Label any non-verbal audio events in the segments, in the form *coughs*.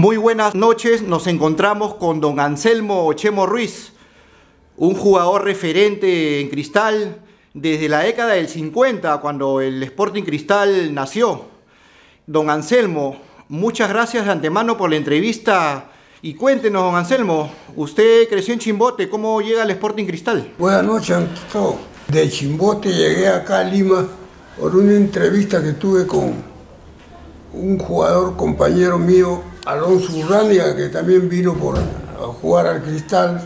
Muy buenas noches, nos encontramos con don Anselmo Chemo Ruiz, un jugador referente en Cristal desde la década del 50, cuando el Sporting Cristal nació. Don Anselmo, muchas gracias de antemano por la entrevista y cuéntenos, don Anselmo, usted creció en Chimbote, ¿cómo llega al Sporting Cristal? Buenas noches. De Chimbote llegué acá a Lima por una entrevista que tuve con un jugador compañero mío, Alonso Urrania, que también vino por, a jugar al Cristal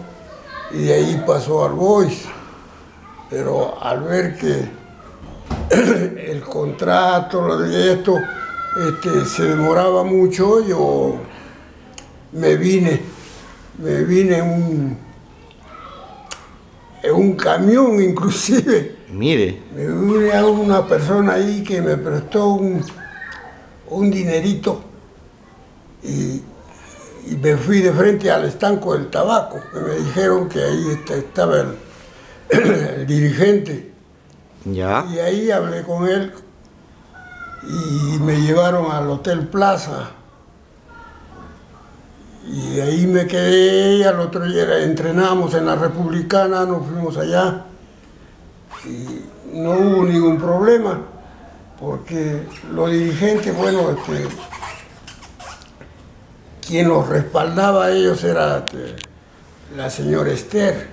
y de ahí pasó al Boys. Pero al ver que *clears throat* el contrato, lo de esto, este, se demoraba mucho, yo me vine, me vine en un, en un camión *laughs* inclusive. Mire. Me vine a una persona ahí que me prestó un, un dinerito y, y me fui de frente al estanco del tabaco, que me dijeron que ahí está- estaba el, *clears throat* el dirigente. Ya. Y ahí hablé con él y me llevaron al Hotel Plaza. Y ahí me quedé y al otro día entrenamos en la Republicana, nos fuimos allá y no hubo ningún problema porque los dirigentes, bueno, este, quien los respaldaba a ellos era este, la señora Esther.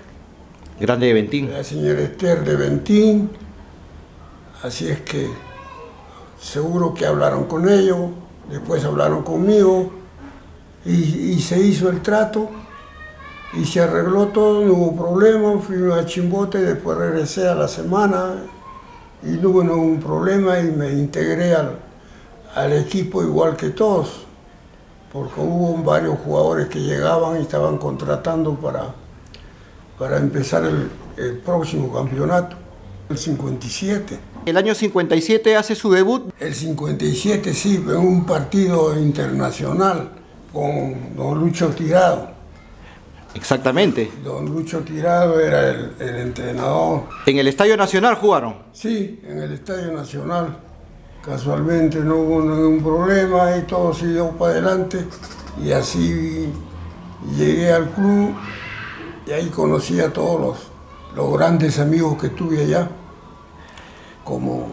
Grande de Ventín. la señora Esther de Ventín, así es que seguro que hablaron con ellos, después hablaron conmigo y, y se hizo el trato y se arregló todo, no hubo problema, fui a Chimbote, después regresé a la semana y no hubo ningún problema y me integré al, al equipo igual que todos, porque hubo varios jugadores que llegaban y estaban contratando para para empezar el, el próximo campeonato, el 57. El año 57 hace su debut. El 57 sí, en un partido internacional con don Lucho Tirado. Exactamente. Don Lucho Tirado era el, el entrenador. En el Estadio Nacional jugaron. Sí, en el Estadio Nacional. Casualmente no hubo ningún problema y todo siguió para adelante. Y así llegué al club y ahí conocí a todos los, los grandes amigos que tuve allá, como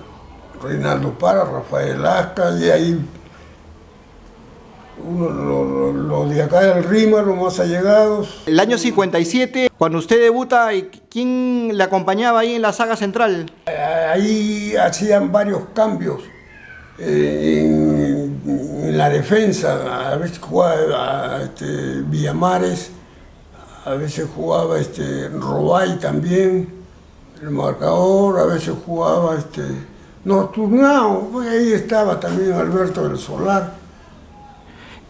Reinaldo Para, Rafael Asca, y ahí uno, lo- lo- los de acá del Rima, los más allegados. El año 57, cuando usted debuta, ¿y ¿quién le acompañaba ahí en la saga central? Ahí hacían varios cambios eh, en, en la defensa. A veces jugaba este, Villamares, a veces jugaba este, Robay también, el marcador, a veces jugaba este, no, Turnao, pues ahí estaba también Alberto del Solar.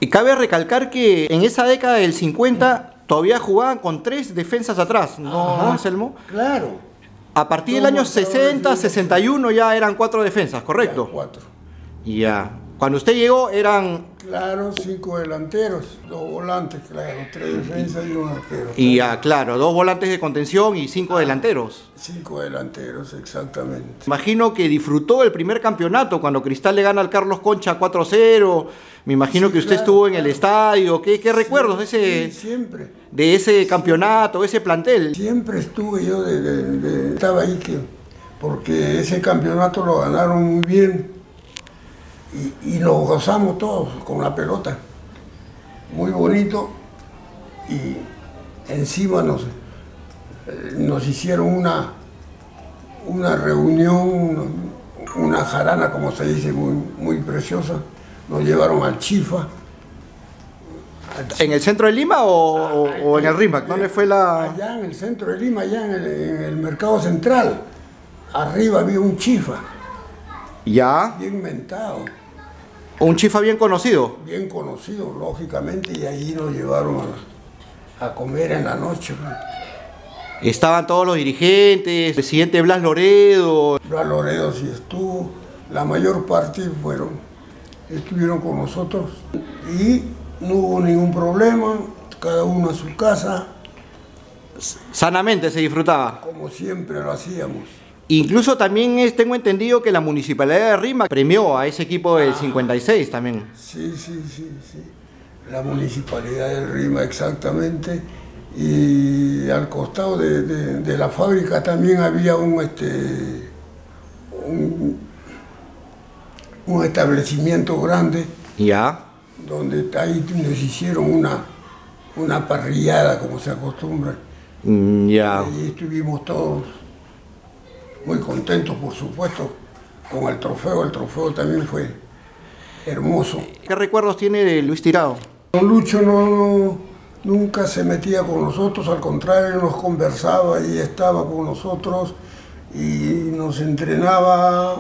Y cabe recalcar que en esa década del 50 todavía jugaban con tres defensas atrás, ¿no, Ajá, Anselmo? Claro. A partir del año marcadores 60, y uno 61 ya eran cuatro defensas, Ya, ¿correcto? Ya. Cuando usted llegó eran... Claro, cinco delanteros, dos volantes, claro, tres defensas y un arquero. Y ya, claro, dos volantes de contención y cinco delanteros. Cinco delanteros, exactamente. Imagino que disfrutó el primer campeonato cuando Cristal le gana al Carlos Concha 4-0. Me imagino Sí, que usted claro, estuvo en el estadio. ¿Qué, qué recuerdos de ese, siempre. de ese campeonato, ese plantel? Siempre estuve yo, de, de- de- estaba ahí que, porque ese campeonato lo ganaron muy bien y, y nos gozamos todos con la pelota. Muy bonito y encima nos, eh, nos hicieron una, una reunión, una, jarana, como se dice, muy, muy preciosa. Nos llevaron al Chifa. ¿En el centro de Lima o, o- o en el RIMAC? ¿Dónde fue la...? Allá en el centro de Lima, allá en el, en el mercado central. Arriba había un chifa, Ya, bien mentado, un chifa bien conocido. bien conocido, lógicamente, y allí nos llevaron a, a comer en la noche. Estaban todos los dirigentes, el presidente Blas Loredo. Blas Loredo sí estuvo, la mayor parte fueron, estuvieron con nosotros y no hubo ningún problema, cada uno a su casa, Sanamente se disfrutaba. como siempre lo hacíamos. Incluso también es- tengo entendido que la municipalidad de Rima premió a ese equipo del 56 también. Sí, sí, sí, sí. la municipalidad del Rima exactamente. Y al costado de, de- de la fábrica también había un, este, un, un establecimiento grande Ya. donde ahí nos hicieron una, una parrillada, como se acostumbra. Mm, Ya. Y estuvimos todos muy contentos, por supuesto, con el trofeo. El trofeo también fue hermoso. ¿Qué recuerdos tiene de Luis Tirado? Don Lucho no, no- nunca se metía con nosotros, al contrario, nos conversaba y estaba con nosotros y nos entrenaba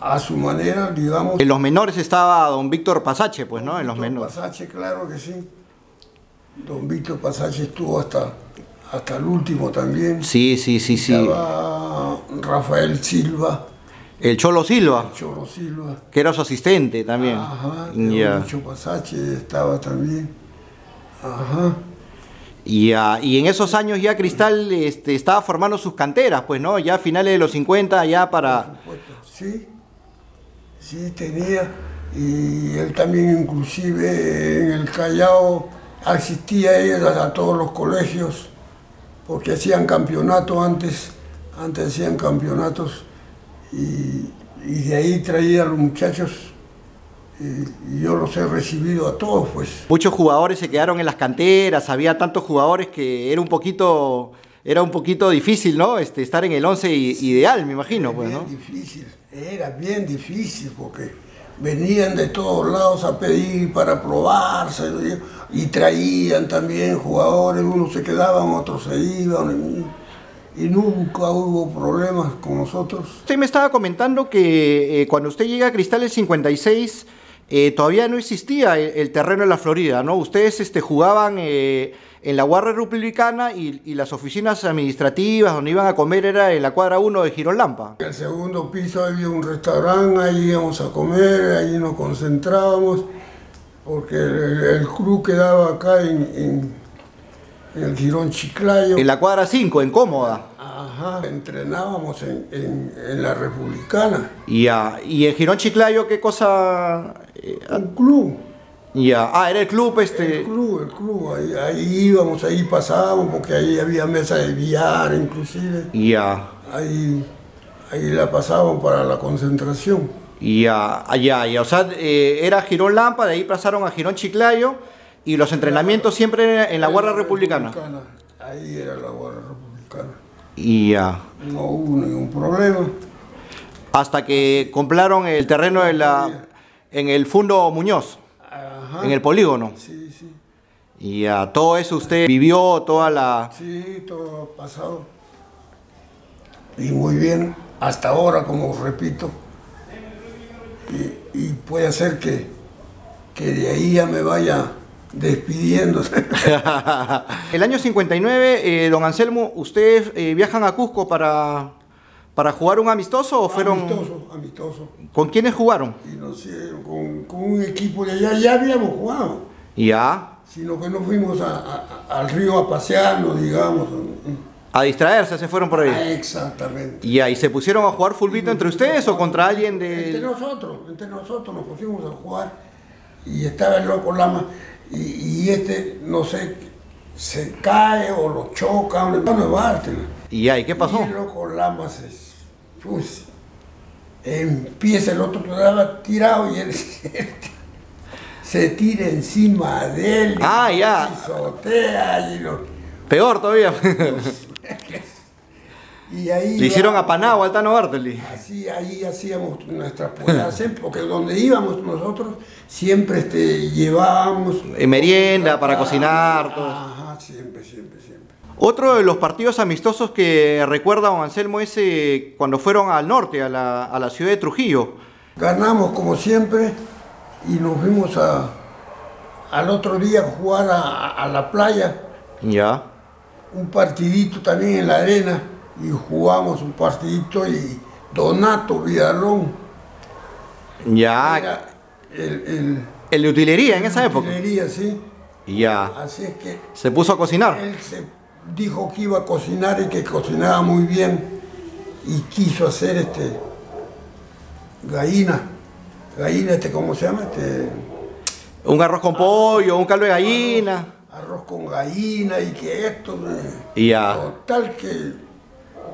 a su manera, digamos. En los menores estaba don Víctor Pasache, pues, ¿no? En los menores. Pasache, claro que sí. Don Víctor Pasache estuvo hasta, hasta el último también. Sí, sí, sí, sí. Estaba Rafael Silva, El Cholo Silva, Choro Silva. que era su asistente también. Ajá, Pasache estaba también. Ajá. Ya, Y en esos años ya Cristal este, estaba formando sus canteras, pues, ¿no? Ya a finales de los 50, ya para... Sí, sí tenía. Y él también inclusive en el Callao asistía ellos a, a todos los colegios porque hacían campeonato antes, antes hacían campeonatos y, y de ahí traía a los muchachos y, y yo los he recibido a todos pues. Muchos jugadores se quedaron en las canteras, había tantos jugadores que era un poquito, era un poquito difícil, ¿no? Este, estar en el 11 i- ideal, me imagino, pues, bien ¿no? difícil, era bien difícil porque venían de todos lados a pedir para probarse y, traían también jugadores, unos se quedaban, otros se iban y, nunca hubo problemas con nosotros. Usted me estaba comentando que eh, cuando usted llega a Cristal el 56, eh, todavía no existía el, terreno en la Florida, ¿no? Ustedes este, jugaban eh, en la Guardia Republicana y, y las oficinas administrativas donde iban a comer era en la cuadra 1 de Girón Lampa. En el segundo piso había un restaurante, ahí íbamos a comer, ahí nos concentrábamos, porque el, club quedaba acá en, en- en el Girón Chiclayo. En la cuadra 5, en Cómoda. Ajá, entrenábamos en, en- en la Republicana, Y, ah, y en Girón Chiclayo, ¿qué cosa? un club, ya. Ah, era el club este. el club, el club, ahí, ahí íbamos, ahí pasábamos, porque ahí había mesa de billar inclusive, Ya. ahí, ahí la pasábamos para la concentración. Ya, ya, ya. O sea, eh, era Girón Lampa, de ahí pasaron a Girón Chiclayo y los entrenamientos siempre en la Guardia Republicana. Ahí era la Guardia Republicana. Ya. No hubo ningún problema. Hasta que compraron el terreno de la, en el Fundo Muñoz, Ajá. en el polígono. Sí, sí, Y ya, todo eso usted vivió, toda la... sí, todo pasado. Y muy bien, hasta ahora, como repito. Y, y puede ser que, que de ahí ya me vaya despidiendo. *laughs* el año 59, eh, don Anselmo, ¿ustedes eh, viajan a Cusco para, para jugar un amistoso o fueron... Amistoso, amistoso. ¿Con quiénes jugaron? Y no sé, con, con un equipo de allá ya habíamos jugado. Ya, sino que no fuimos a- a- al río a pasearnos, digamos. a distraerse, se fueron por Ah, ahí. Exactamente. Ya, ¿y se pusieron a jugar fulbito entre ustedes o contra alguien Entre de...? nosotros, entre nosotros nos pusimos a jugar y estaba el loco Lama y, y este, no sé, se cae o lo choca, no es. Y ¿y qué pasó? Y loco Lama se... pues, empieza el otro estaba tirado y él *laughs* se tira encima de él. y Ah, lo ya. pisotea y lo... Peor todavía. *laughs* Y ahí Le hicieron a Panagua al Tano Bartoli. Así, ahí hacíamos nuestras *laughs* posadas, porque donde íbamos nosotros siempre este, llevábamos... Eh, merienda para cocinar, todo. Ajá, siempre, siempre, siempre. Otro de los partidos amistosos que recuerda don Anselmo es eh, cuando fueron al norte, a la, a la ciudad de Trujillo. Ganamos como siempre y nos fuimos a, al otro día a jugar a, a la playa, Ya. un partidito también en la arena, y jugamos un partidito y Donato Villalón Ya. era el... el El de utilería en esa época. utilería, sí. Ya. Así es que Se puso a cocinar. Él se dijo que iba a cocinar y que cocinaba muy bien y quiso hacer este gallina, gallina este, ¿cómo se llama? Este, Un arroz con pollo, un caldo de gallina. Arroz, con gallina y que esto. Y ya. Tal que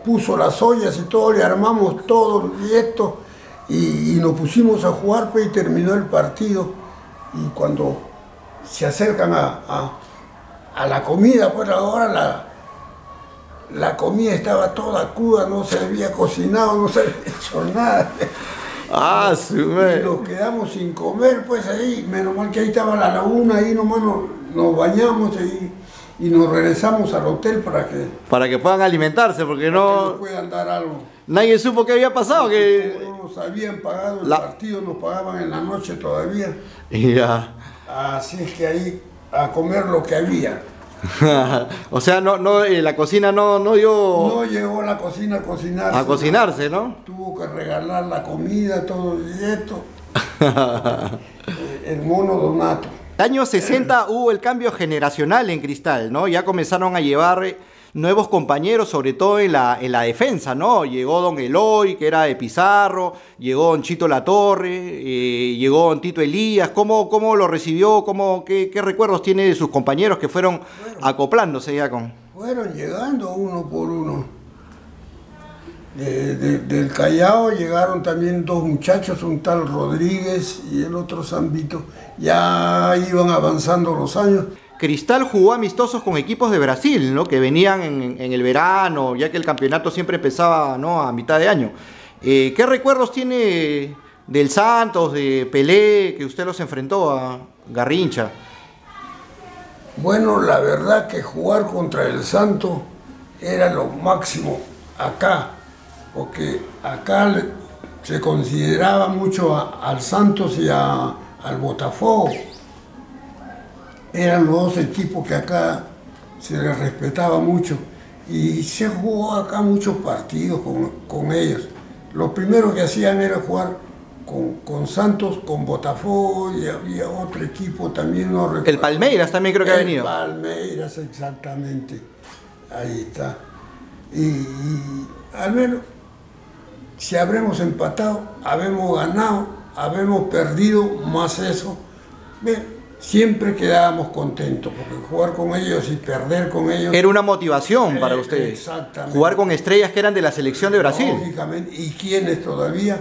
puso las ollas y todo, le armamos todo y esto. Y, nos pusimos a jugar pues, y terminó el partido. Y cuando se acercan a, a, la comida, pues ahora la, la comida estaba toda cruda, no se había cocinado, no se había hecho nada. Ah, sí, y nos quedamos sin comer, pues ahí, menos mal que ahí estaba la laguna, ahí nomás nos, bañamos y, y, nos regresamos al hotel para que... Para que puedan alimentarse, porque no... Puedan dar algo. Nadie supo qué había pasado, que... no nos habían pagado el partido, nos pagaban en la noche todavía. *laughs* Ya. Así es que ahí a comer lo que había. *laughs* o sea, no, no, eh, la cocina no, no dio... No llegó la cocina a cocinarse. A cocinarse, ¿no? Tuvo que regalar la comida, todo esto. *laughs* Eh, el mono Donato. El año 60 hubo el cambio generacional en Cristal, ¿no? Ya comenzaron a llevar nuevos compañeros, sobre todo en la, en la defensa, ¿no? Llegó don Eloy, que era de Pizarro, llegó don Chito Latorre, eh, llegó don Tito Elías. ¿Cómo, cómo lo recibió? ¿Cómo, qué, recuerdos tiene de sus compañeros que fueron acoplándose ya con...? Fueron llegando uno por uno. del Callao llegaron también dos muchachos, un tal Rodríguez y el otro Zambito. Ya iban avanzando los años. Cristal jugó amistosos con equipos de Brasil, ¿no? que venían en, el verano, ya que el campeonato siempre empezaba a mitad de año. Eh, ¿Qué recuerdos tiene del Santos, de Pelé, que usted los enfrentó a Garrincha? Bueno, la verdad que jugar contra el Santos era lo máximo acá, porque acá se consideraba mucho al Santos y al Botafogo eran los dos equipos que acá se les respetaba mucho y se jugó acá muchos partidos con, ellos. Lo primero que hacían era jugar con, Santos, con Botafogo y había otro equipo también, no El Palmeiras también creo que ha venido. Palmeiras, exactamente. Ahí está. Y, al menos si habremos empatado, habemos ganado, habemos perdido, más eso. Bien, siempre quedábamos contentos, porque jugar con ellos y perder con ellos... Era una motivación para eh, ustedes. Exactamente. Jugar con estrellas que eran de la selección de Brasil. Lógicamente, y quienes todavía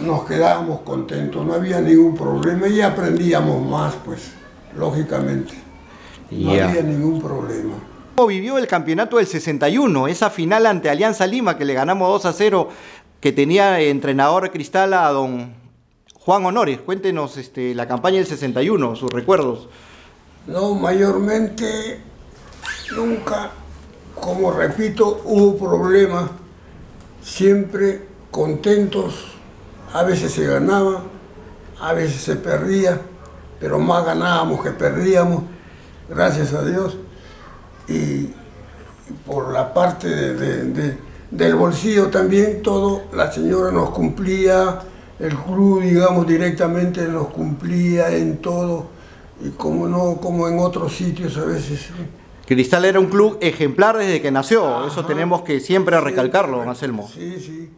nos quedábamos contentos, no había ningún problema y aprendíamos más, pues, lógicamente. No había ningún problema. ¿Cómo vivió el campeonato del 61, esa final ante Alianza Lima que le ganamos 2 a 0, que tenía entrenador cristal a don Juan Honores, cuéntenos este, la campaña del 61, sus recuerdos. No, mayormente nunca, como repito, hubo problemas, siempre contentos, a veces se ganaba, a veces se perdía, pero más ganábamos que perdíamos, gracias a Dios. Y, por la parte del bolsillo también, todo, la señora nos cumplía el club, digamos, directamente nos cumplía en todo, y como no, como en otros sitios a veces. Cristal era un club ejemplar desde que nació, eso tenemos que siempre recalcarlo, Anselmo. Sí, sí,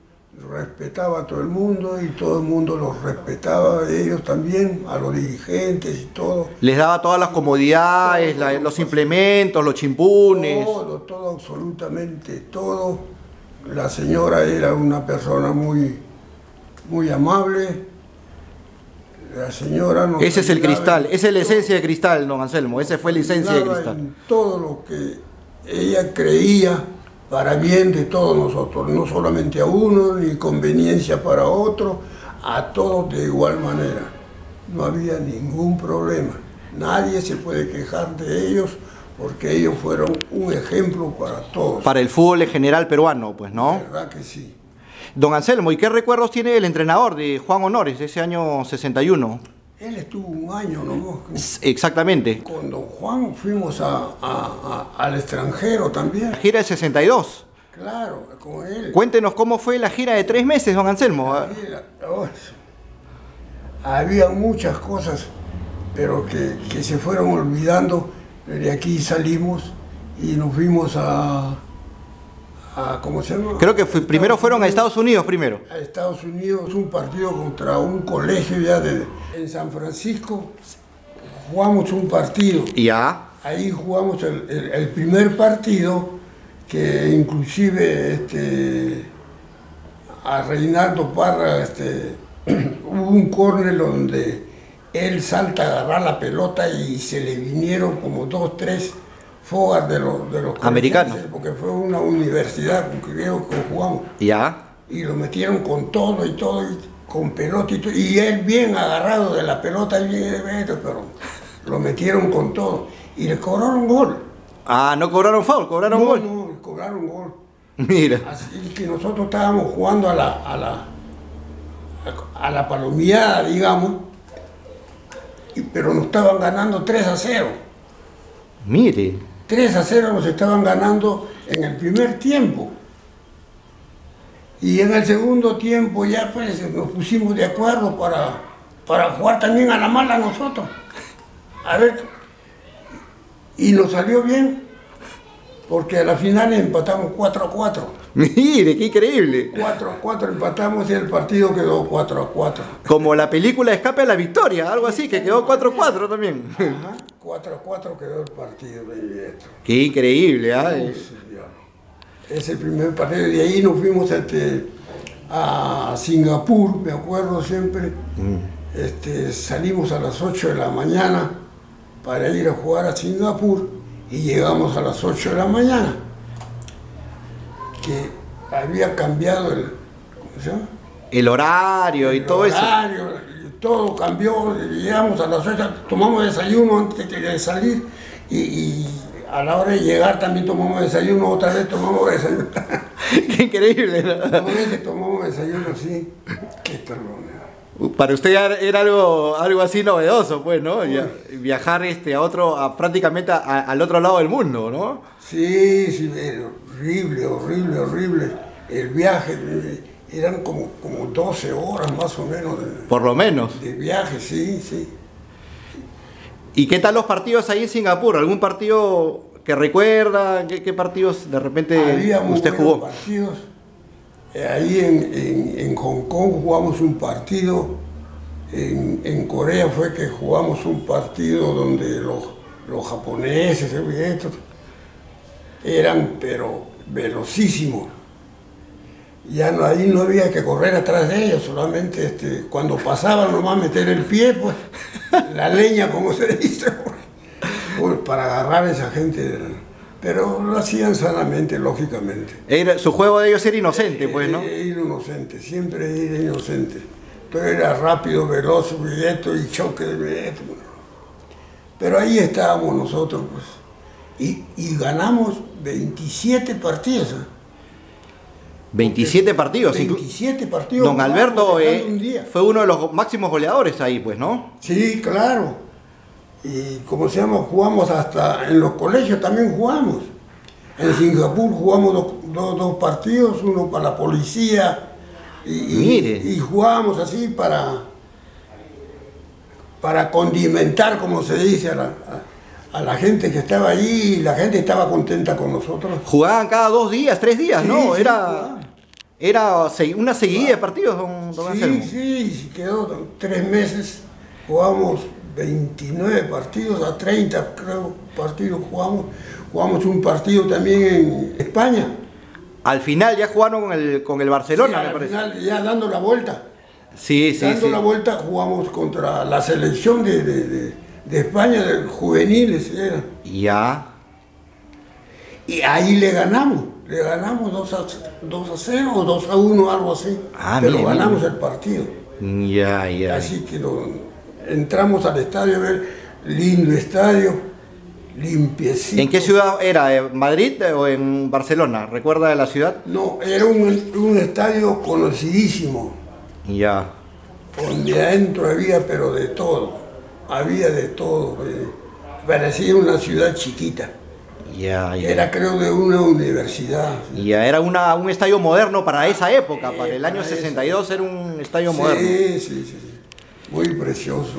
respetaba a todo el mundo y todo el mundo los respetaba, ellos también, a los dirigentes y todo. Les daba todas las comodidades, los implementos, los chimpunes. Todo, todo, absolutamente todo. La señora era una persona muy, muy amable. La señora Ese es el cristal, esa es la esencia de cristal, don Anselmo, esa fue la esencia de cristal. todo lo que ella creía para bien de todos nosotros, no solamente a uno, ni conveniencia para otro, a todos de igual manera. No había ningún problema. Nadie se puede quejar de ellos porque ellos fueron un ejemplo para todos. Para el fútbol en general peruano, pues, ¿no? verdad que sí. Don Anselmo, ¿y qué recuerdos tiene el entrenador de Juan Honores de ese año 61? Él estuvo un año, ¿no? Exactamente. Con don Juan fuimos al extranjero también. La gira del 62. Claro, con él. Cuéntenos cómo fue la gira de tres meses, don Anselmo. Oh, había muchas cosas, pero que, que se fueron olvidando. De aquí salimos y nos fuimos a, a- ¿cómo se llama? Creo que fue- primero fueron a Estados Unidos primero. a Estados Unidos un partido contra un colegio ya de en San Francisco jugamos un partido Ya. ahí jugamos el, el- el primer partido que inclusive este a Reinaldo Parra este *clears throat* hubo un córner donde él salta a agarrar la pelota y se le vinieron como dos tres fogas de los de los Americanos. porque fue una universidad con que jugamos Ya. y lo metieron con todo y todo, y con pelota y todo, y él bien agarrado de la pelota, y bien, pero lo metieron con todo, y le cobraron gol. Ah, no cobraron foul, cobraron no, gol. no, le cobraron gol. Mira. Así que nosotros estábamos jugando a la, a la, a la palomillada, digamos, y- pero nos estaban ganando 3 a 0. Mire. 3 a 0 nos estaban ganando en el primer tiempo. Y en el segundo tiempo ya pues nos pusimos de acuerdo para, para jugar también a la mala nosotros. A ver, y nos salió bien, porque a la final empatamos 4 a 4. *laughs* Mire, qué increíble. 4 a 4 empatamos y el partido quedó 4 a 4. Como la película Escape a la Victoria, algo así, que quedó 4-4 también. Ajá, 4 a 4 quedó el partido. y esto. Qué increíble, señor. Ese primer partido, de ahí nos fuimos este, a Singapur, me acuerdo siempre. Este, salimos a las 8 de la mañana para ir a jugar a Singapur y llegamos a las 8 de la mañana. Que había cambiado el. ¿Cómo se llama? El horario y todo eso. horario, todo cambió, llegamos a las 8, tomamos desayuno antes de- salir y, y a la hora de llegar también tomamos desayuno, otra vez tomamos desayuno. *laughs* Qué increíble, ¿no? Vez que tomamos desayuno, sí. Qué terror. Para usted era, algo, algo así novedoso, pues, ¿no? Viajar este, a otro, a, prácticamente a- al otro lado del mundo, ¿no? Sí, sí, era horrible, horrible, horrible. El viaje, eran como, como 12 horas más o menos de, Por lo menos. de viaje, sí, sí. ¿Y qué tal los partidos ahí en Singapur? ¿Algún partido que recuerda? ¿Qué, qué partidos de repente Había muy usted buenos jugó? partidos. Eh, ahí en, en- en Hong Kong jugamos un partido. En, en Corea fue que jugamos un partido donde los, los japoneses y estos eran pero velocísimos. Ya no, ahí no había que correr atrás de ellos, solamente este, cuando pasaban nomás meter el pie, pues la leña como se dice, *laughs* pues, para agarrar a esa gente. Pero lo hacían sanamente, lógicamente. Era- su juego de ellos era inocente, pues, ¿no? Eh, Era inocente, siempre era inocente. Todo era rápido, veloz, esto, y choque de esto. Pero ahí estábamos nosotros, pues. Y, y ganamos 27 partidos. ¿eh? 27 partidos. inclu- 27 partidos. Don Alberto eh, un fue uno de los máximos goleadores ahí, pues, ¿no? Sí, claro. Y como se llama, jugamos hasta en los colegios también jugamos. En Singapur jugamos dos, dos- dos partidos, uno para la policía y, y- Mire. y jugamos así para, para condimentar, como se dice, a la, a- a la gente que estaba allí la gente estaba contenta con nosotros. Jugaban cada dos días, tres días, Sí, ¿no? sí, era era una seguida de partidos, don, don Sí, Anselmo. sí, quedó tres meses, jugamos 29 partidos, a 30 creo partidos jugamos, jugamos un partido también en España. Al final ya jugaron con el, con el Barcelona, Sí, me al parece. final, ya dando la vuelta, Sí, sí, dando la vuelta jugamos contra la selección de, de- de- de España, de juveniles era. Ya. Y ahí le ganamos, le ganamos 2 a, 2 a 0 o 2 a 1, algo así. Ah, pero mire, ganamos mire. el partido. Ya, ya. Así que lo- entramos al estadio a ver, lindo estadio, limpiecito. ¿En qué ciudad era? ¿En ¿Madrid o en Barcelona? ¿Recuerda de la ciudad? No, era un, un estadio conocidísimo, Ya. donde adentro había pero de todo, había de todo. eh, Parecía una ciudad chiquita, Ya, ya. era creo de una universidad. Ya era una, un estadio moderno para esa época, para el año para eso. 62 era un estadio Sí, moderno. sí, sí, sí, muy precioso.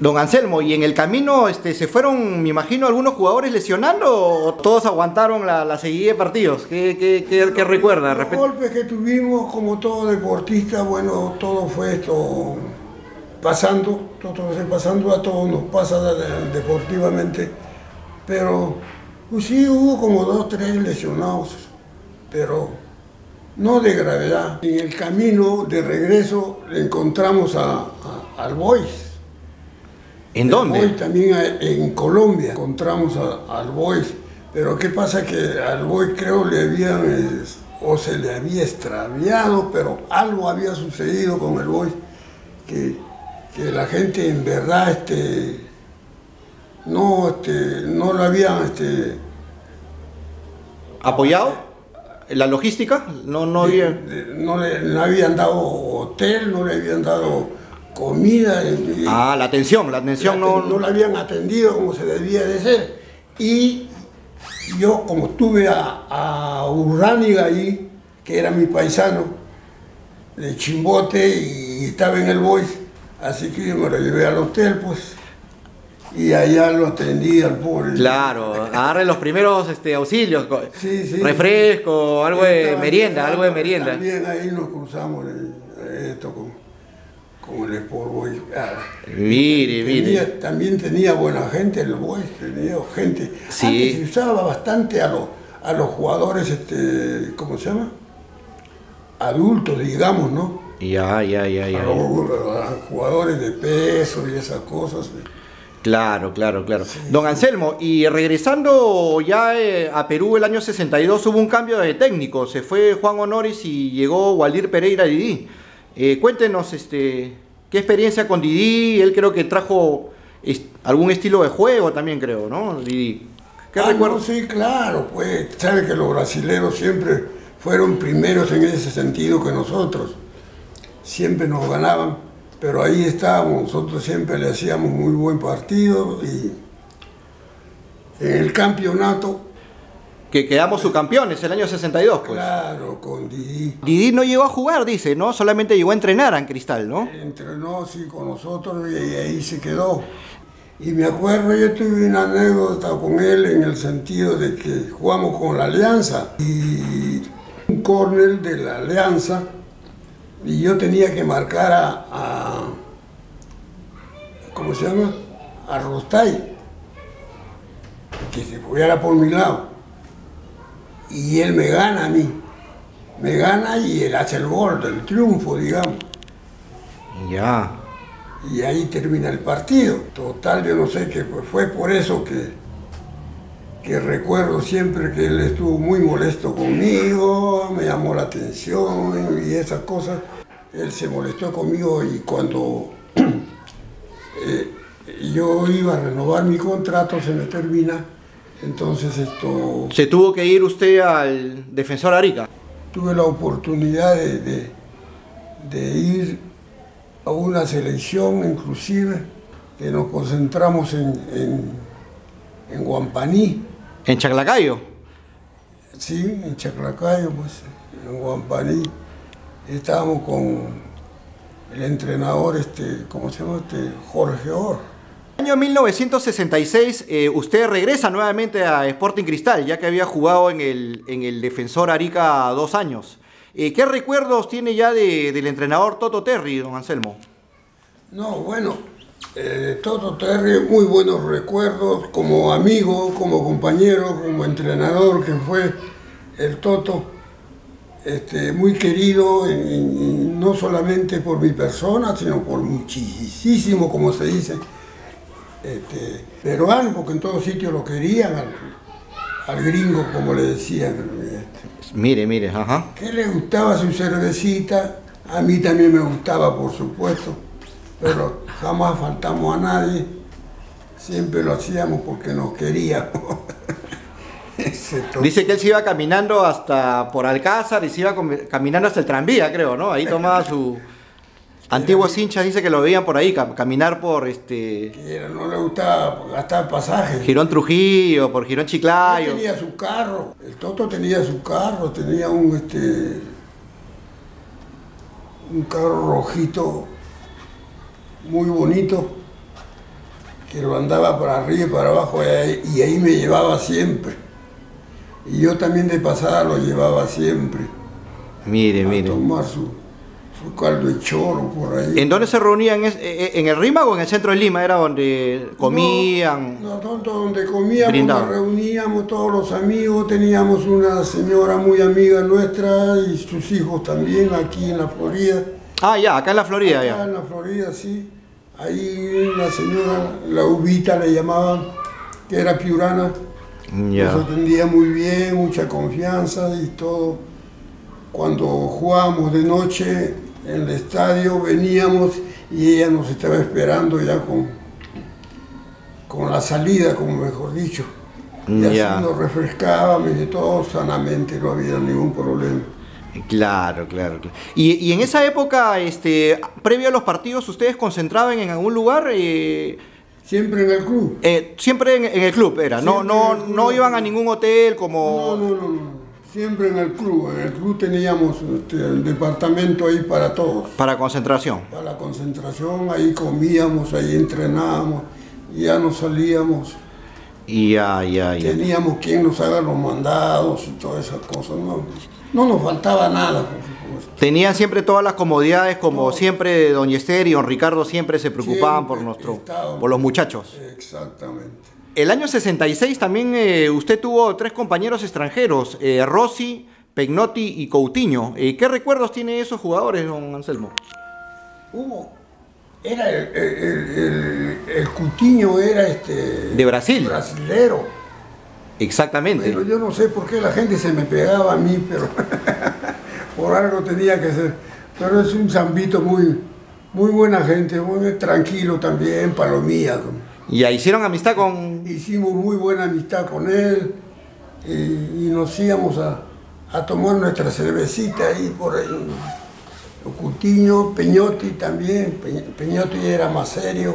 Don Anselmo, ¿y en el camino este, se fueron, me imagino, algunos jugadores lesionando o todos aguantaron la, la seguida de partidos? ¿Qué, qué, qué, qué recuerda? Los golpes que tuvimos, como todo deportista, bueno, todo fue esto pasando, todo fue pasando, a todos nos pasa deportivamente, pero pues sí hubo como dos, tres lesionados, pero no de gravedad. En el camino de regreso le encontramos a, a, al Boys ¿En dónde? También en Colombia encontramos al Boys, pero qué pasa que al Boys creo le habían o se le había extraviado, pero algo había sucedido con el Boys que, que la gente en verdad este, no, este, no lo habían este, apoyado. ¿La logística? No, no, había... no le habían dado hotel, no le habían dado comida. ah, la atención, la atención no... No la habían atendido como se debía de ser. Y yo, como estuve a, a Urrániga ahí, que era mi paisano, de Chimbote, y estaba en el Boys, así que yo me lo llevé al hotel, pues, y allá lo atendí al pobre. Claro, agarre los primeros este, auxilios, sí, sí, refresco, algo de merienda, algo de merienda. También ahí nos cruzamos esto con como el Sport Boys. mire, mire. También tenía buena gente el Boys, tenía gente. Sí. Antes se usaba bastante a los, a los jugadores, este, ¿cómo se llama? Adultos, digamos, ¿no? Ya, ya, ya, ya. A los, jugadores de peso y esas cosas. Claro, claro, claro. Don Anselmo, y regresando ya eh, a Perú el año 62 hubo un cambio de técnico, se fue Juan Honoris y llegó Waldir Pereira Didi. Eh, cuéntenos este, qué experiencia con Didi, él creo que trajo algún estilo de juego también creo, ¿no? Didi. ¿Qué ah, sí, claro, pues sabe que los brasileños siempre fueron primeros en ese sentido que nosotros. Siempre nos ganaban, pero ahí estábamos, nosotros siempre le hacíamos muy buen partido y en el campeonato que quedamos subcampeones el año 62, pues. Claro, con Didi. Didi no llegó a jugar, dice, ¿no? Solamente llegó a entrenar en Cristal, ¿no? Entrenó, sí, con nosotros y ahí se quedó. Y me acuerdo, yo tuve una anécdota con él en el sentido de que jugamos con la Alianza y un córner de la Alianza y yo tenía que marcar a, a ¿cómo se llama? A Rostay, que se fuera por mi lado y él me gana a mí. Me gana y él hace el gol del triunfo, digamos. Ya. Y ahí termina el partido. Total, yo no sé qué fue por eso que, que recuerdo siempre que él estuvo muy molesto conmigo, me llamó la atención y esas cosas. Él se molestó conmigo y cuando *clears throat* eh, yo iba a renovar mi contrato se me termina entonces esto... ¿Se tuvo que ir usted al defensor Arica? Tuve la oportunidad de, de, ir a una selección inclusive, que nos concentramos en, en, en Guampaní. ¿En Chaclacayo? Sí, en Chaclacayo, pues, en Guampaní. Estábamos con el entrenador, este, ¿cómo se llama? Este, Jorge Or año 1966 eh, usted regresa nuevamente a Sporting Cristal, ya que había jugado en el, en el Defensor Arica dos años. Eh, ¿Qué recuerdos tiene ya del entrenador Toto Terry, don Anselmo? No, bueno, eh, Toto Terry, muy buenos recuerdos como amigo, como compañero, como entrenador que fue el Toto. Este, muy querido, no solamente por mi persona, sino por muchísimo, como se dice, este, peruano, porque en todos sitios lo querían, al, gringo, como le decían. Este. Mire, mire, ajá. Que le gustaba su cervecita, a mí también me gustaba, por supuesto, pero jamás faltamos a nadie, siempre lo hacíamos porque nos queríamos. *laughs* Dice que él se iba caminando hasta por Alcázar y se iba caminando hasta el tranvía, creo, ¿no? Ahí tomaba su, *laughs* Antiguos hinchas dice que lo veían por ahí, caminar por este. No le gustaba gastar pasajes. Girón Trujillo, por Girón Chiclayo. Él tenía su carro, el Toto tenía su carro, tenía un este. un carro rojito muy bonito que lo andaba para arriba y para abajo y ahí me llevaba siempre. Y yo también de pasada lo llevaba siempre. Mire, a mire. tomar su, su caldo de choro por ahí. ¿En dónde se reunían? ¿Es- eh, ¿En el Rima o en el centro de Lima? ¿Era donde comían? No, no, todo donde comíamos, nos reuníamos todos los amigos, teníamos una señora muy amiga nuestra y sus hijos también aquí en la Florida. Ah, ya, acá en la Florida, Acá ya. en la Florida, sí. Ahí la señora, la Ubita le llamaban, que era piurana, Ya. nos atendía muy bien, mucha confianza y todo. Cuando jugábamos de noche en el estadio, veníamos y ella nos estaba esperando ya con, con la salida, como mejor dicho. Y así Ya. nos refrescábamos y todo sanamente, no había ningún problema. Claro, claro. claro. Y, y en esa época, este, previo a los partidos, ¿ustedes concentraban en algún lugar? Eh, Siempre en el club. eh, siempre en, en el club era, no, Siempre no, club. no iban a ningún hotel No, como... no, no, no. Siempre en el club. En el club teníamos este, el departamento ahí para todos. Para concentración. Para la concentración, ahí comíamos, ahí entrenábamos, ya nos salíamos. Y ya, ya, ya. Teníamos quien nos haga los mandados y todas esas cosas. No, no nos faltaba nada. Tenían siempre todas las comodidades, como siempre don Yester y don Ricardo siempre se preocupaban por, nuestro, por los muchachos. Exactamente. El año 66 también eh, usted tuvo tres compañeros extranjeros, eh, Rossi, Pegnotti y Coutinho. Eh, ¿Qué recuerdos tiene esos jugadores, don Anselmo? Hubo, era el, el, el, el- el Cutiño era este... De Brasil. Brasilero. Exactamente. Pero yo no sé por qué la gente se me pegaba a mí, pero *laughs* por algo tenía que ser. Pero es un zambito muy, muy buena gente, muy tranquilo también, palomía. Y ahí hicieron amistad con... Hicimos muy buena amistad con él y, y nos íbamos a, a tomar nuestra cervecita ahí por ahí. Cutiño, Peñotti también, Pe- Peñotti era más serio,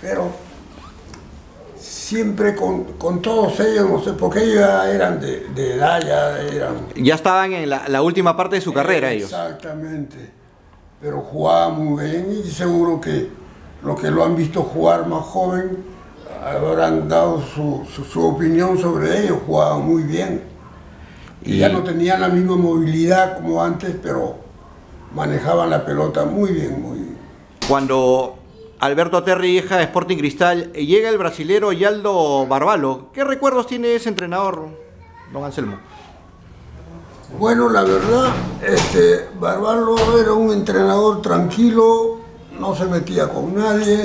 pero siempre con, con todos ellos, no sé, porque ellos ya eran de, de edad, ya eran... Ya estaban en la, la última parte de su carrera ellos. Exactamente, pero jugaba muy bien y seguro que los que lo han visto jugar más joven habrán dado su, su- su opinión sobre ellos, jugaban muy bien. Y Y- ya no tenían la misma movilidad como antes, pero manejaban la pelota muy bien, muy bien. Cuando Alberto Terry deja Sporting Cristal, llega el brasilero Yaldo Barbalo. ¿Qué recuerdos tiene ese entrenador, don Anselmo? Bueno, la verdad, este, Barbalo era un entrenador tranquilo, no se metía con nadie,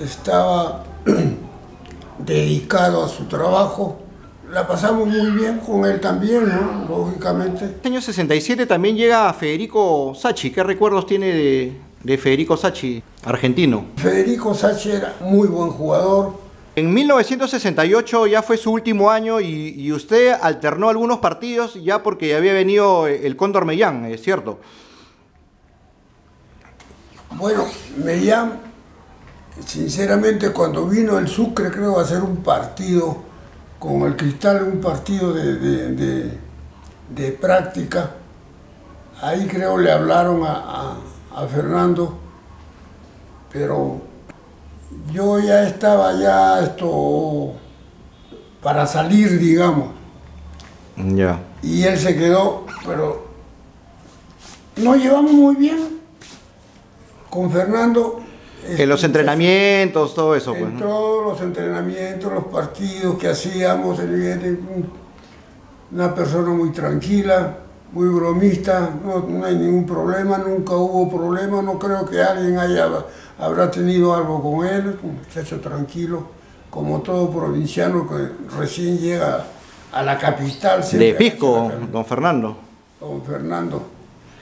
estaba *clears throat* dedicado a su trabajo. La pasamos muy bien con él también, ¿no? Lógicamente. En el año 67 también llega Federico Sachi. ¿Qué recuerdos tiene de, de Federico Sachi, argentino? Federico Sachi era muy buen jugador, En 1968 ya fue su último año y, y usted alternó algunos partidos ya porque había venido el Cóndor Mellán, es cierto. Bueno, Mellán, sinceramente, cuando vino el Sucre, creo, a hacer un partido con el Cristal, un partido de, de- de- de práctica, ahí creo le hablaron a, a- a Fernando, pero yo ya estaba ya esto para salir, digamos, Ya. y él se quedó, pero nos llevamos muy bien con Fernando. En los Este, entrenamientos, todo eso. Pues, todos los entrenamientos, los partidos que hacíamos, él viene un- una persona muy tranquila, muy bromista, no, no hay ningún problema, nunca hubo problema, no creo que alguien haya, habrá tenido algo con él, un muchacho tranquilo, como todo provinciano que recién llega a la capital. De Pisco, don Fernando. don Fernando,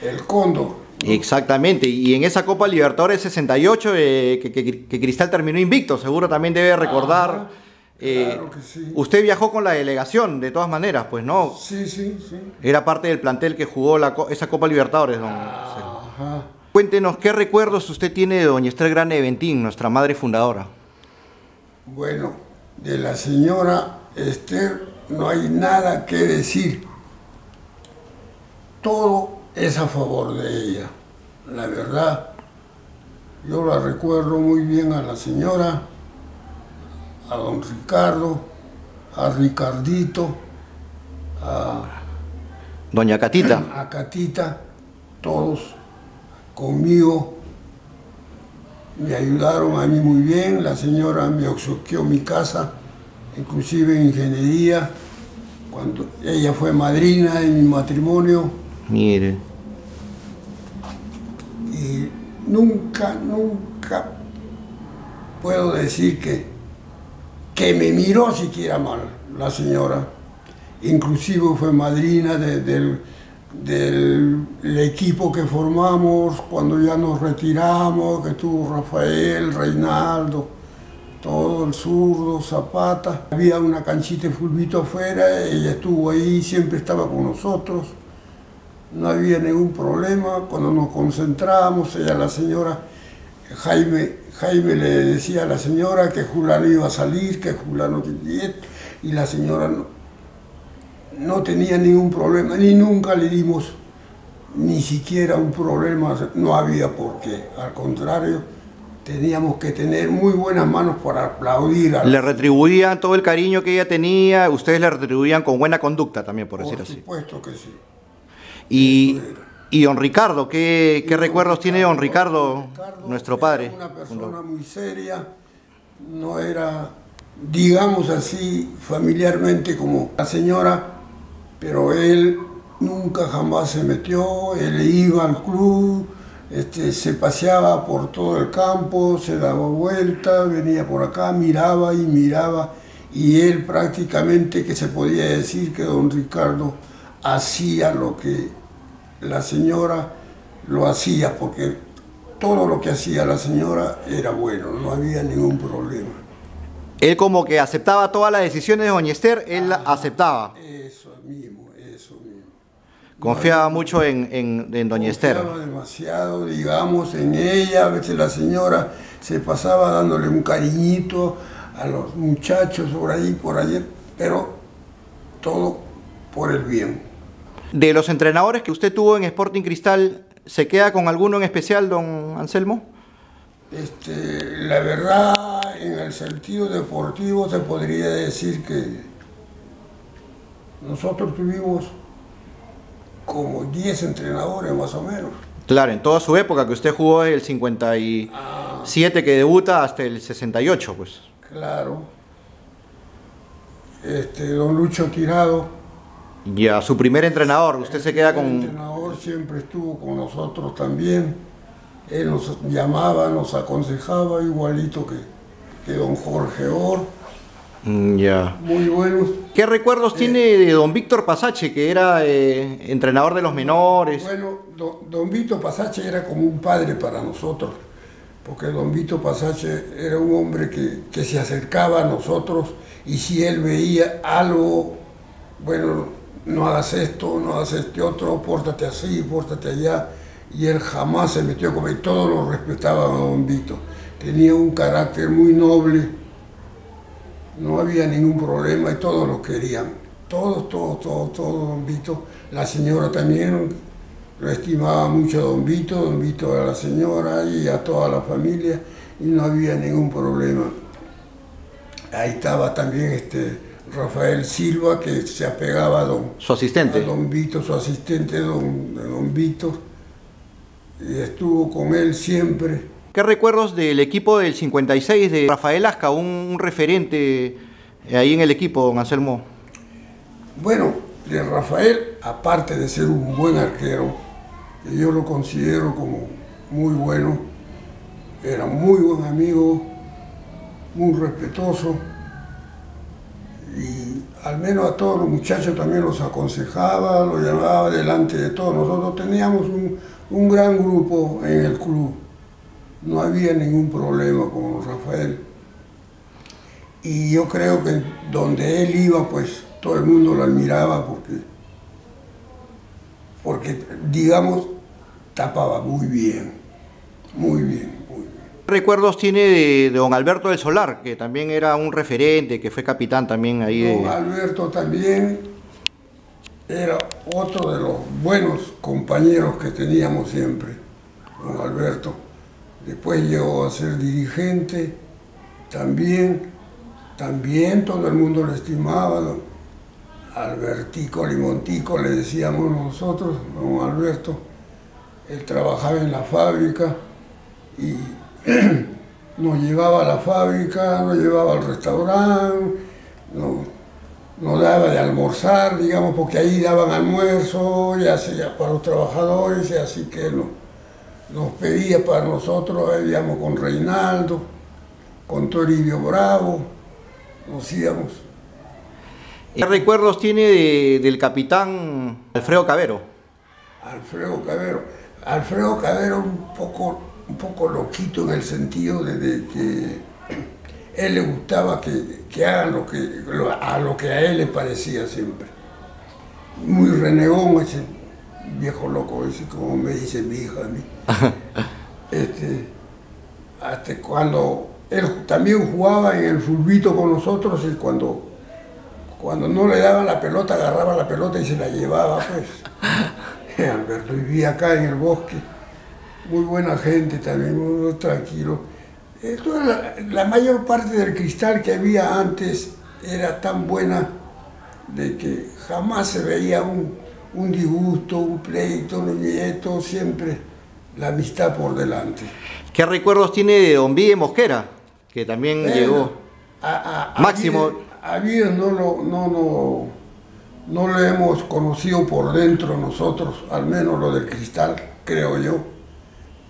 el cóndor. Exactamente, y en esa Copa Libertadores 68 eh, que, que- que Cristal terminó invicto, seguro también debe recordar. Ajá, eh, claro que sí. Usted viajó con la delegación, de todas maneras, pues no, Sí, sí, sí. era parte del plantel que jugó la esa Copa Libertadores, don Ah. Ajá. Cuéntenos, ¿qué recuerdos usted tiene de doña Esther Grande de Ventín, nuestra madre fundadora? Bueno, de la señora Esther no hay nada que decir. Todo es a favor de ella, la verdad. Yo la recuerdo muy bien a la señora, a don Ricardo, a Ricardito, a, Doña Catita. a Catita, todos conmigo. Me ayudaron a mí muy bien, la señora me obsequió mi casa, inclusive en ingeniería, cuando ella fue madrina en mi matrimonio. Mire. y nunca, nunca puedo decir que, que me miró siquiera mal la señora. Inclusive fue madrina de- del, del equipo que formamos cuando ya nos retiramos, que estuvo Rafael, Reinaldo, todo el zurdo, Zapata. Había una canchita de fulbito afuera, ella estuvo ahí, siempre estaba con nosotros no había ningún problema. Cuando nos concentrábamos, ella, la señora Jaime, Jaime le decía a la señora que Julano iba a salir, que Julano esto, y la señora no, no tenía ningún problema, ni nunca le dimos ni siquiera un problema, no había por qué. Al contrario, teníamos que tener muy buenas manos para aplaudir a la Le retribuían todo el cariño que ella tenía, ustedes le retribuían con buena conducta también, por decir Por así. supuesto que sí. Y. y don Ricardo, ¿qué, recuerdos tiene don Ricardo, Ricardo nuestro era padre? Una persona muy seria, no era, digamos así, familiarmente como la señora, pero él nunca jamás se metió, él iba al club, este, se paseaba por todo el campo, se daba vuelta, venía por acá, miraba y miraba, y él prácticamente que se podía decir que don Ricardo hacía lo que la señora lo hacía, porque todo lo que hacía la señora era bueno, no había ningún problema. Él como que aceptaba todas las decisiones de doña Esther, él la aceptaba. Eso mismo, eso mismo. Confiaba mucho en, en- en doña Esther. Confiaba demasiado, digamos, en ella. A veces la señora se pasaba dándole un cariñito a los muchachos por ahí, por allí, pero todo por el bien. De los entrenadores que usted tuvo en Sporting Cristal, ¿se queda con alguno en especial, don Anselmo? Este, la verdad, en el sentido deportivo se podría decir que nosotros tuvimos como 10 entrenadores más o menos. Claro, en toda su época, que usted jugó el 57 que debuta hasta el 68, pues. Claro. Este, don Lucho Tirado, Ya, su primer entrenador, usted se queda el con... entrenador siempre estuvo con nosotros también. Él nos llamaba, nos aconsejaba igualito que, que don Jorge Or, Mm, Ya. muy buenos. ¿Qué recuerdos tiene de don Víctor Pasache, que era eh, entrenador de los menores? Bueno, don, don Vito Pasache era como un padre para nosotros, porque don Vito Pasache era un hombre que, que se acercaba a nosotros y si él veía algo, bueno, no hagas esto, no hagas este otro, pórtate así, pórtate allá, y él jamás se metió con él, todos lo respetaban a don Vito. Tenía un carácter muy noble, no había ningún problema y todos lo querían. Todos, todos, todos, todos, don Vito. La señora también lo estimaba mucho a don Vito, don Vito a la señora y a toda la familia y no había ningún problema. Ahí estaba también este Rafael Silva que se apegaba a don, Su asistente. a don Vito, su asistente don, don Vito, y estuvo con él siempre. ¿Qué recuerdos del equipo del 56 de Rafael Asca, un, un referente eh, ahí en el equipo, don Anselmo? Bueno, de Rafael, aparte de ser un buen arquero, que yo lo considero como muy bueno, era muy buen amigo, muy respetuoso, y al menos a todos los muchachos también los aconsejaba, los llamaba delante de todos. Nosotros teníamos un, un gran grupo en el club, no había ningún problema con Rafael. Y yo creo que donde él iba, pues todo el mundo lo admiraba porque, porque digamos, tapaba muy bien, muy bien, muy bien. ¿Qué recuerdos tiene de, de don Alberto del Solar, que también era un referente, que fue capitán también ahí Don de... Alberto también era otro de los buenos compañeros que teníamos siempre, don Alberto. después llegó a ser dirigente, también, también todo el mundo lo estimaba, don Albertico Limontico le decíamos nosotros, don Alberto, él trabajaba en la fábrica y *clears throat* nos llevaba a la fábrica, nos llevaba al restaurante, nos, daba de almorzar, digamos, porque ahí daban almuerzo, ya sea para los trabajadores, y así que nos, nos pedía para nosotros, íbamos con Reinaldo, con Toribio Bravo, nos íbamos. ¿Qué recuerdos tiene del capitán Alfredo Cabero? Alfredo Cabero. Alfredo Cabero un poco un poco loquito en el sentido de, que *clears throat* él le gustaba que, hagan lo que, a lo que a él le parecía siempre. Muy renegón ese viejo loco ese, como me dice mi hija a mí. *laughs* este, hasta cuando él también jugaba en el fulbito con nosotros y cuando, cuando no le daban la pelota, agarraba la pelota y se la llevaba, pues. *laughs* *laughs* Alberto vivía acá en el bosque muy buena gente también, muy, tranquilo. la, mayor parte del cristal que había antes era tan buena de que jamás se veía un, disgusto, un pleito, un nieto, siempre la amistad por delante. ¿Qué recuerdos tiene de Don Vide Mosquera? Que también llegó. Máximo. A no lo, no, no, no lo hemos conocido por dentro nosotros, al menos lo del cristal, creo yo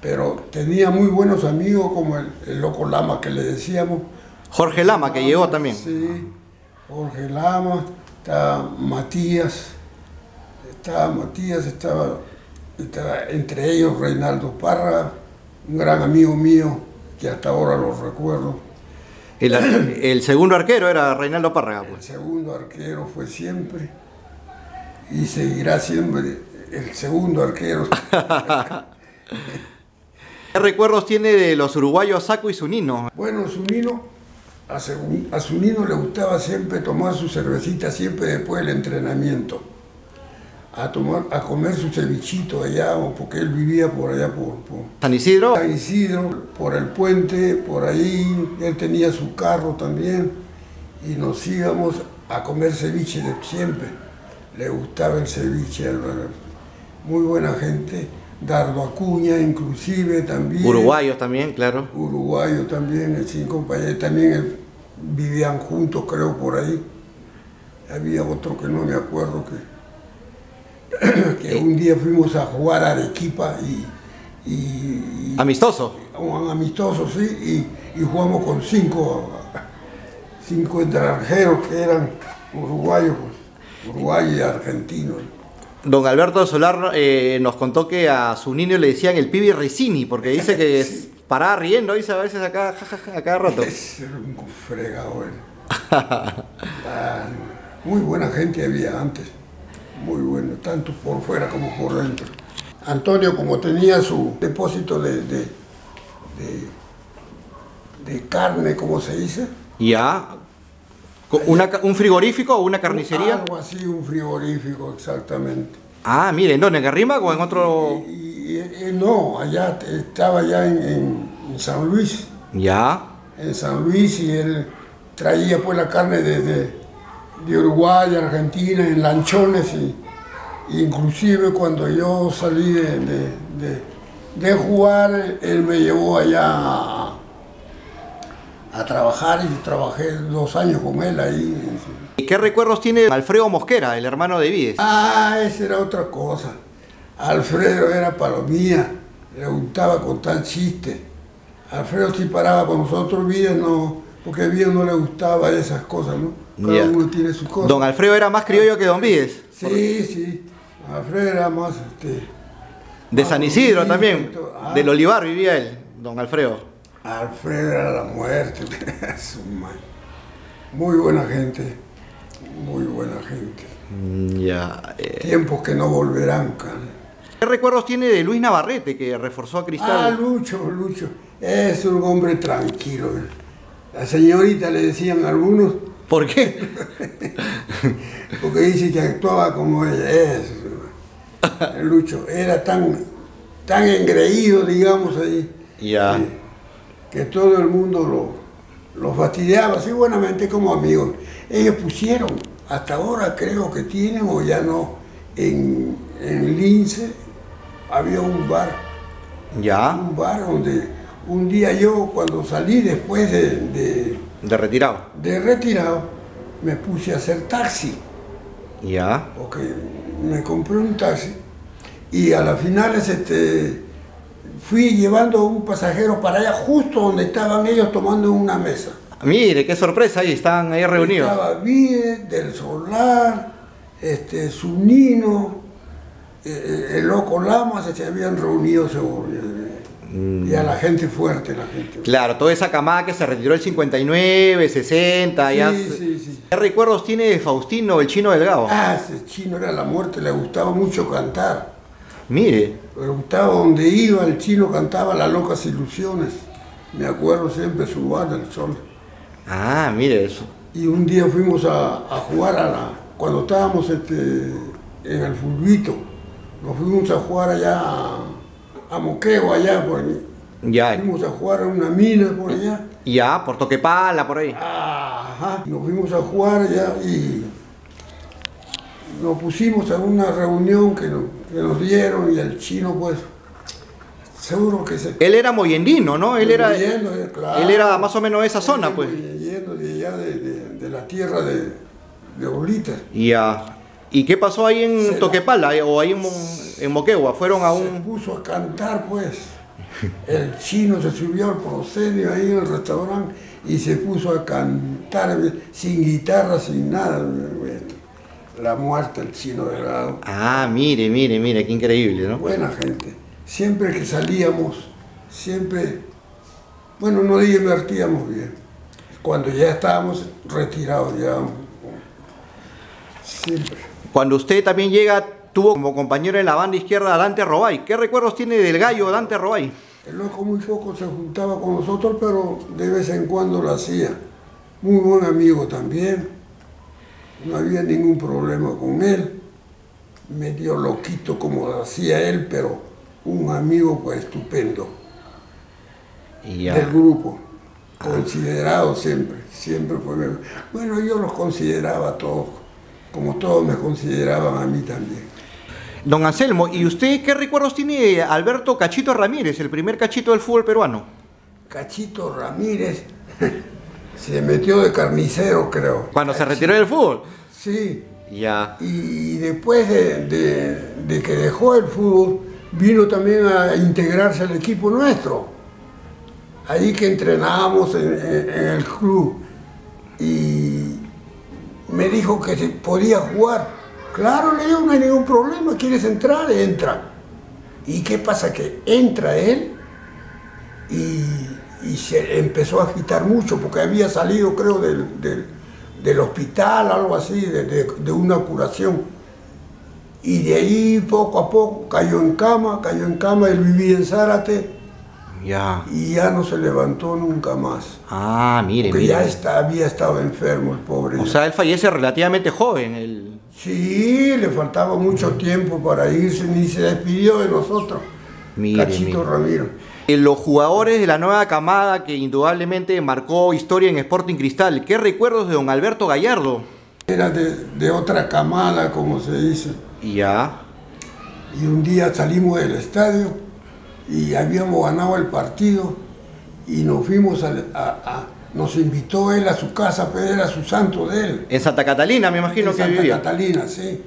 pero tenía muy buenos amigos como el, loco Lama que le decíamos. Jorge Lama, que llegó también. Sí, Jorge Lama, estaba Matías, estaba Matías, estaba, entre ellos Reinaldo Parra, un gran amigo mío que hasta ahora lo recuerdo. *coughs* El, segundo arquero era Reinaldo Parra. Pues. El segundo arquero fue siempre y seguirá siempre el segundo arquero. *laughs* ¿Qué recuerdos tiene de los uruguayos Saco y Zunino? Bueno, Zunino, a, a Zunino le gustaba siempre tomar su cervecita, siempre después del entrenamiento. A, tomar, a comer su cevichito allá, porque él vivía por allá por, ¿San Isidro? San Isidro, por el puente, por ahí, él tenía su carro también, y nos íbamos a comer ceviche de siempre. Le gustaba el ceviche, muy buena gente. Dardo Acuña, inclusive también. Uruguayos también, claro. Uruguayos también, el cinco compañeros, también vivían juntos, creo, por ahí. Había otro que no me acuerdo que, *clears throat* que un día fuimos a jugar a Arequipa y. y, amistoso. Un amistoso, sí, y, y jugamos con cinco, cinco extranjeros que eran uruguayos, pues, uruguayos y argentinos. Don Alberto Solar eh, nos contó que a su niño le decían el pibe Ricini, porque dice que *laughs* paraba riendo, dice a veces acá, a cada rato. *laughs* Es un fregado, ah, Muy buena gente había antes, muy bueno, tanto por fuera como por dentro. Antonio, como tenía su depósito de, de, de, carne, como se dice. Ya, ¿Un frigorífico o una carnicería? Algo así, un frigorífico, exactamente. Ah, mire, ¿en dónde? ¿En Garrima o en otro...? no, allá, estaba ya en, San Luis. ¿Ya? En San Luis y él traía pues la carne desde de Uruguay, Argentina, en lanchones y, inclusive cuando yo salí de, jugar, él me llevó allá a trabajar y trabajé dos años con él ahí. ¿Y qué recuerdos tiene Alfredo Mosquera, el hermano de Vides? Ah, esa era otra cosa. Alfredo era palomía, le gustaba contar chistes. Alfredo sí paraba con nosotros, Vides no, porque a Vides no le gustaba esas cosas, ¿no? Cada uno tiene sus cosas. ¿Don Alfredo era más criollo que Don Vides? Sí, sí. Alfredo era más... Este, de San Isidro también, ah. del Olivar vivía él, don Alfredo. Alfredo era la muerte, *laughs* muy buena gente, muy buena gente. Mm, ya. Eh. Tiempos que no volverán, ¿Qué recuerdos tiene de Luis Navarrete que reforzó a Cristal? Ah, Lucho, Lucho. Es un hombre tranquilo. La señorita le decían algunos. ¿Por qué? *laughs* Porque dice que actuaba como ella es. *laughs* Lucho era tan, tan engreído, digamos, ahí Ya. Que todo el mundo lo, lo fastidiaba, así buenamente como amigos. Ellos pusieron, hasta ahora creo que tienen o ya no, en, en Lince había un bar. Ya. Un bar donde un día yo cuando salí después de, de, De retirado. de retirado, me puse a hacer taxi. Ya. Ok, me compré un taxi y a las finales este, fui llevando un pasajero para allá, justo donde estaban ellos tomando una mesa. Mire, qué sorpresa ahí, están ahí reunidos. Estaba Vide, Del Solar, este, Sunino, eh, el Loco Lamas, se habían reunido seguro. Y a la gente fuerte, la gente. Claro, toda esa camada que se retiró el 59, 60, ya. Sí, sí, sí. ¿Qué recuerdos tiene de Faustino, el chino delgado? Ah, ese chino era la muerte, le gustaba mucho cantar. Mire, Le gustaba donde iba, el chino cantaba las locas ilusiones. Me acuerdo siempre su banda, el sol. ah, mire eso. Y un día fuimos a, a jugar a la, cuando estábamos este, en el fulbito, nos fuimos a jugar allá a, a Moqueo, allá por allí. Ya, Fuimos a jugar a una mina por allá. ya, por Toquepala, por ahí. Ajá. Nos fuimos a jugar allá y nos pusimos en una reunión que nos, que nos dieron y el chino pues seguro que se... Él era moyendino, ¿no? Él era, eh, claro. él era más o menos de esa zona, pues. Yendo de allá de, de- de la tierra de, de. Ya. ¿Y qué pasó ahí en Se la- Toquepala eh, o ahí en, Mo- en Moquegua? Fueron a Se un... puso a cantar, pues. El chino se subió al proscenio ahí en el restaurante y se puso a cantar sin guitarra, sin nada. La muerte del chino delgado. Ah, mire, mire, mire, qué increíble, ¿no? Buena gente. Siempre que salíamos, siempre, bueno, nos divertíamos bien. Cuando ya estábamos retirados, ya. Siempre. Cuando usted también llega, tuvo como compañero en la banda izquierda a Dante Robay. ¿Qué recuerdos tiene del gallo Dante Robay? El loco muy poco se juntaba con nosotros, pero de vez en cuando lo hacía. Muy buen amigo también. No había ningún problema con él. Medio loquito como hacía él, pero un amigo pues estupendo del grupo. Considerado siempre, siempre fue. mi- Bueno, yo los consideraba a todos, como todos me consideraban a mí también. Don Anselmo, ¿y usted qué recuerdos tiene de Alberto Cachito Ramírez, el primer cachito del fútbol peruano? Cachito Ramírez *laughs* se metió de carnicero, creo. Cuando se retiró del fútbol. Sí, Ya. y después de, de- de que dejó el fútbol, vino también a integrarse al equipo nuestro. Ahí que entrenábamos en, en- en el club. Y me dijo que se podía jugar. Claro, le digo, no hay ningún problema, quieres entrar, entra. ¿Y qué pasa? Que entra él y, y se empezó a agitar mucho porque había salido, creo, del, del- del hospital, algo así, de, de- de una curación. Y de ahí poco a poco cayó en cama, cayó en cama, él vivía en Zárate Ya. y ya no se levantó nunca más. Ah, mire, Porque ya mire. está, había estado enfermo el pobre. O sea, él fallece relativamente joven. El... sí, le faltaba mucho tiempo para irse, ni se despidió de nosotros. Mire, Cachito mire. Ramiro. Eh, Los jugadores de la nueva camada que indudablemente marcó historia en Sporting Cristal. ¿Qué recuerdos de don Alberto Gallardo? Era de, de otra camada, como se dice. Ya. Y un día salimos del estadio y habíamos ganado el partido y nos fuimos a, a- a- nos invitó él a su casa, pero era su santo de él. En Santa Catalina, me imagino en que Santa vivía. Catalina, sí.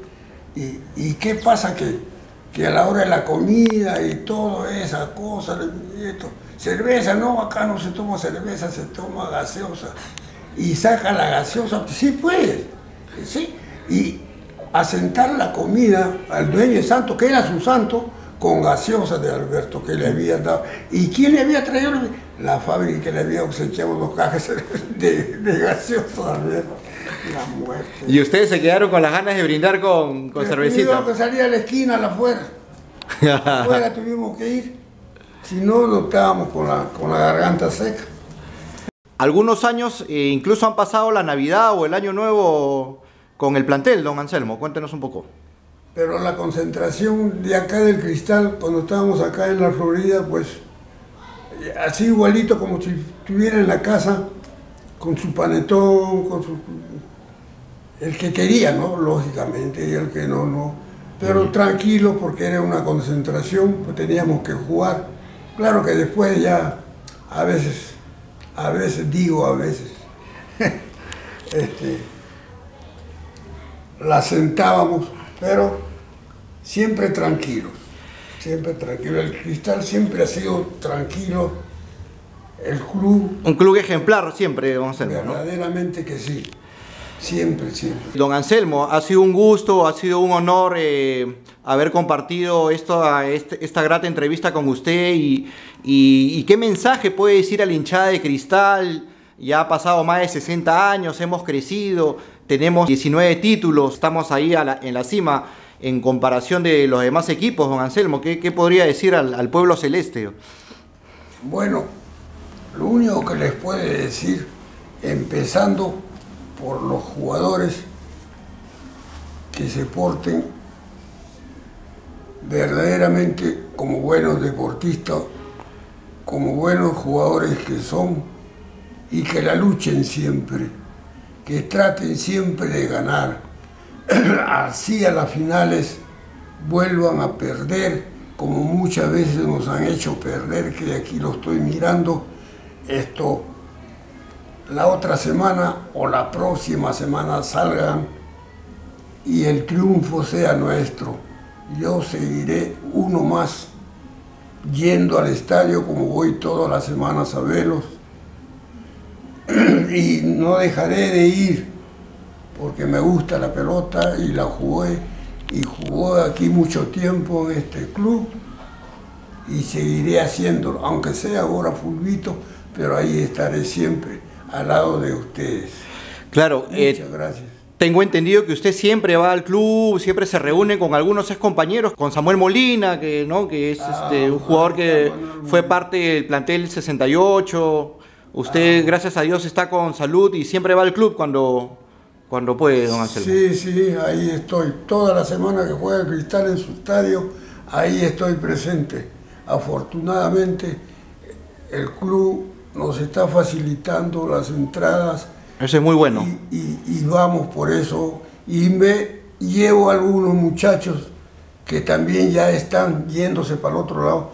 Y, y qué pasa que, que a la hora de la comida y todo esa cosa, y esto, cerveza, no, acá no se toma cerveza, se toma gaseosa. Y saca la gaseosa, sí pues, sí. Y a sentar la comida al dueño santo, que era su santo, con gaseosa de Alberto que le había dado. ¿Y quién le había traído? La fábrica que le había obsequiado dos cajas de, de gaseosa a Alberto. La muerte. Y ustedes se quedaron con las ganas de brindar con, con cervecita. Tuvimos que salir a la esquina, a la afuera. *laughs* Afuera tuvimos que ir. Si no, no estábamos con la, con la garganta seca. Algunos años eh, incluso han pasado la Navidad o el Año Nuevo con el plantel, don Anselmo. Cuéntenos un poco. Pero la concentración de acá del cristal, cuando estábamos acá en la Florida, pues así igualito como si estuviera en la casa con su panetón, con su... El que quería, ¿no? Lógicamente, y el que no, no. Pero tranquilo porque era una concentración, pues teníamos que jugar. Claro que después ya, a veces, a veces digo, a veces, *laughs* este, la sentábamos, pero siempre tranquilos, siempre tranquilos. El cristal siempre ha sido tranquilo, el club. Un club ejemplar siempre, vamos a decir. Verdaderamente que sí. Siempre, siempre. Don Anselmo, ha sido un gusto, ha sido un honor eh, haber compartido este, esta grata entrevista con usted y, y, qué mensaje puede decir a la hinchada de cristal. Ya ha pasado más de 60 años, hemos crecido, tenemos 19 títulos, estamos ahí en la cima en comparación de los demás equipos, don Anselmo. ¿Qué, podría decir al, pueblo celeste? Bueno, lo único que les puede decir, empezando por los jugadores que se porten verdaderamente como buenos deportistas, como buenos jugadores que son y que la luchen siempre, que traten siempre de ganar. *clears throat* Así a las finales vuelvan a perder, como muchas veces nos han hecho perder, que aquí lo estoy mirando, esto la otra semana o la próxima semana salgan y el triunfo sea nuestro. Yo seguiré uno más yendo al estadio como voy todas las semanas a verlos. *clears throat* Y no dejaré de ir porque me gusta la pelota y la jugué. Y jugó aquí mucho tiempo en este club y seguiré haciéndolo, aunque sea ahora fulvito, pero ahí estaré siempre al lado de ustedes. Claro, eh, muchas gracias. Tengo entendido que usted siempre va al club, siempre se reúne con algunos ex compañeros, con Samuel Molina, que, ¿no? que es ah, este, un jugador que fue parte del plantel 68. Usted, ah. gracias a Dios, está con salud y siempre va al club cuando, cuando puede, don Anselmo. Sí, sí, ahí estoy. Toda la semana que juega Cristal en su estadio, ahí estoy presente. Afortunadamente, el club nos está facilitando las entradas. Eso es muy bueno. Y, vamos por eso. Y me llevo a algunos muchachos que también ya están yéndose para el otro lado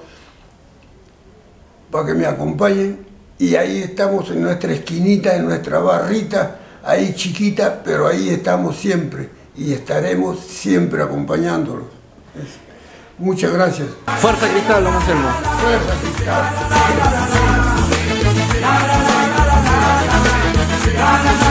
para que me acompañen. Y ahí estamos en nuestra esquinita, en nuestra barrita ahí chiquita, pero ahí estamos siempre y estaremos siempre acompañándolos. Muchas gracias. Fuerza Cristal, lo Fuerza Cristal. Canada.